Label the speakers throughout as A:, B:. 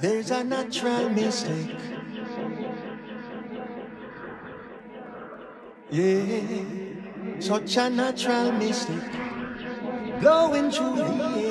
A: There's a natural mistake. Yeah, such a natural mistake. Blowing through the air.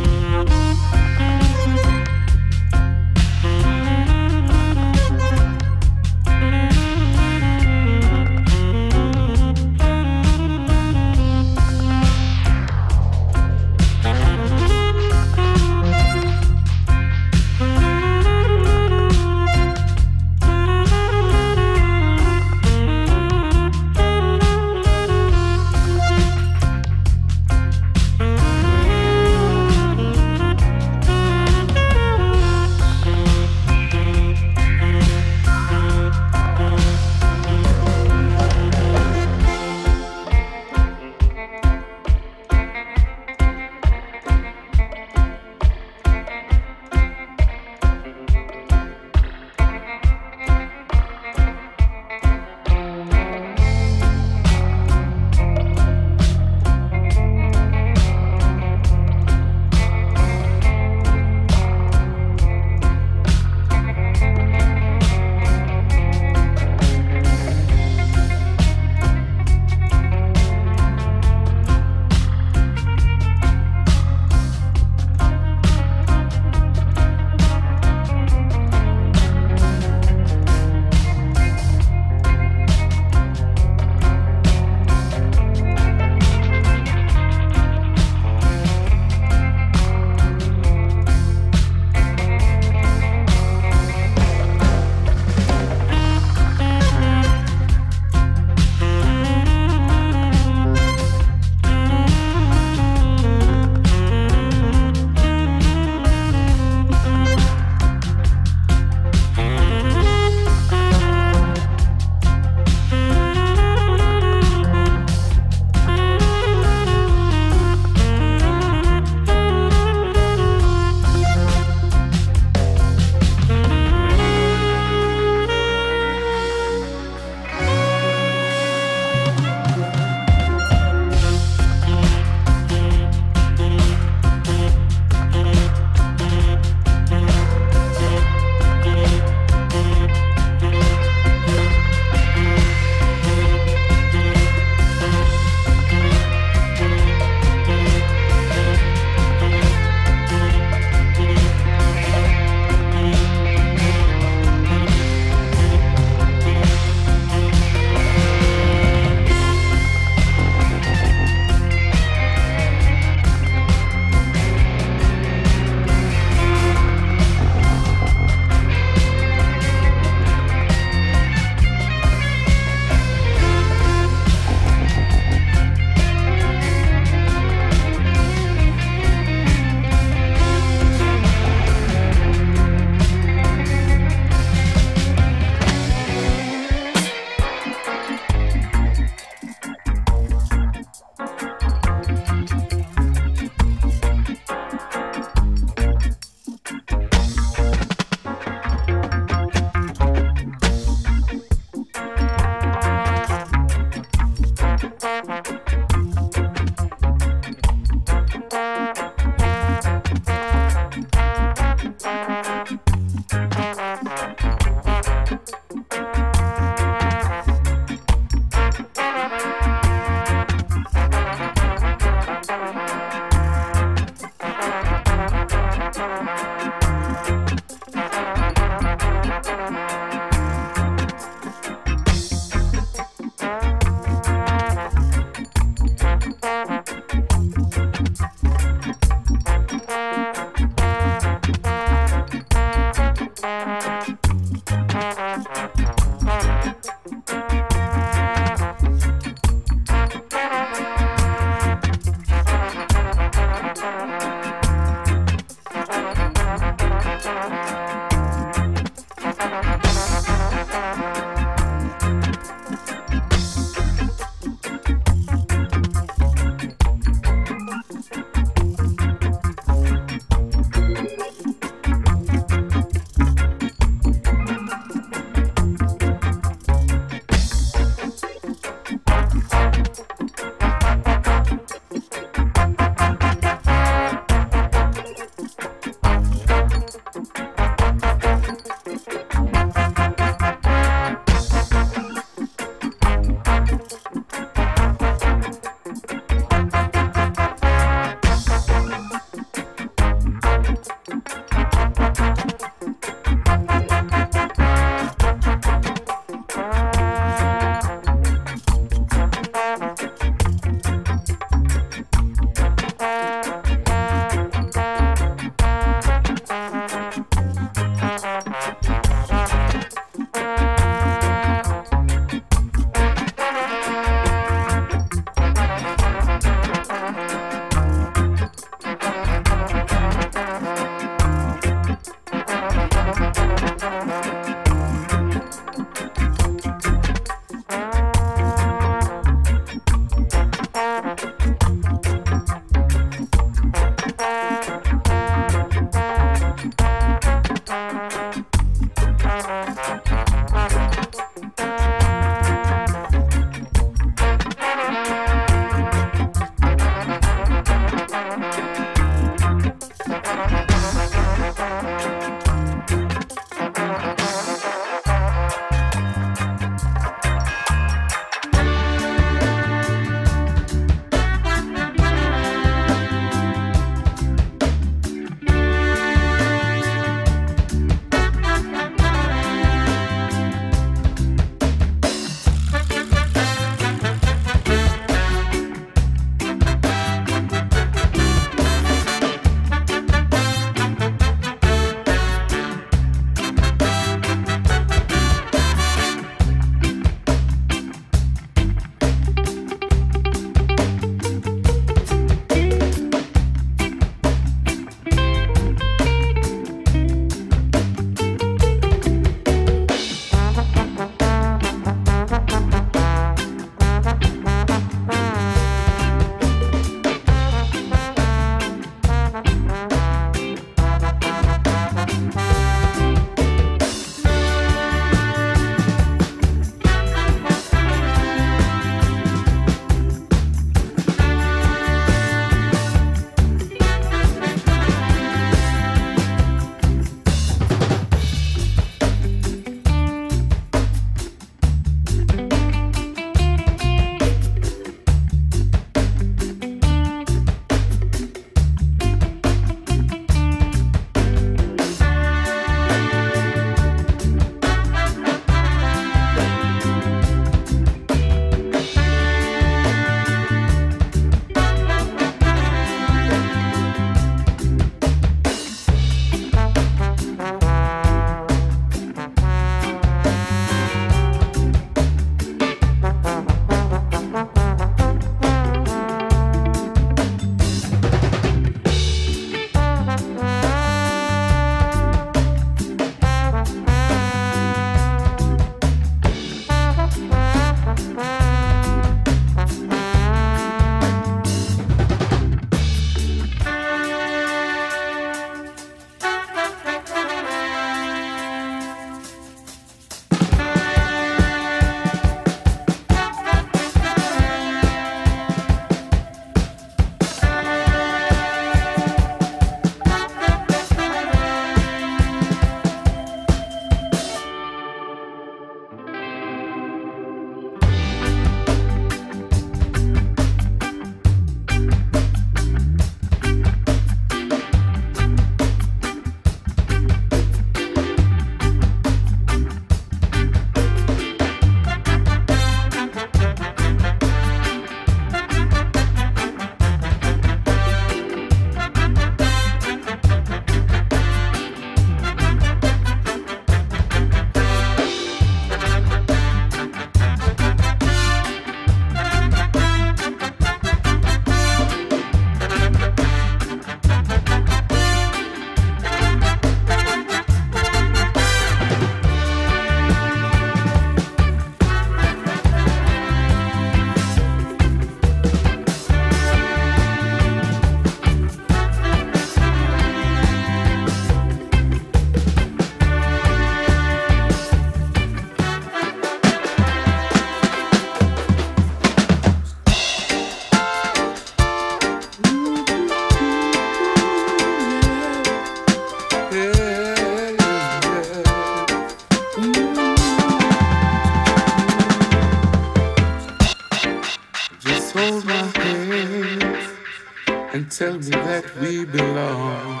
B: tell me that we belong.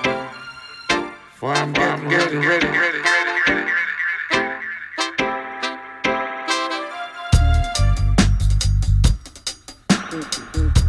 B: For I'm getting, getting ready. ready, ready.
C: Thank you.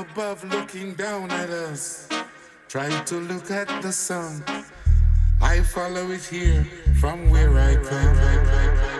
C: Above looking down at us. Try to look at the sun. I follow it here from where I come.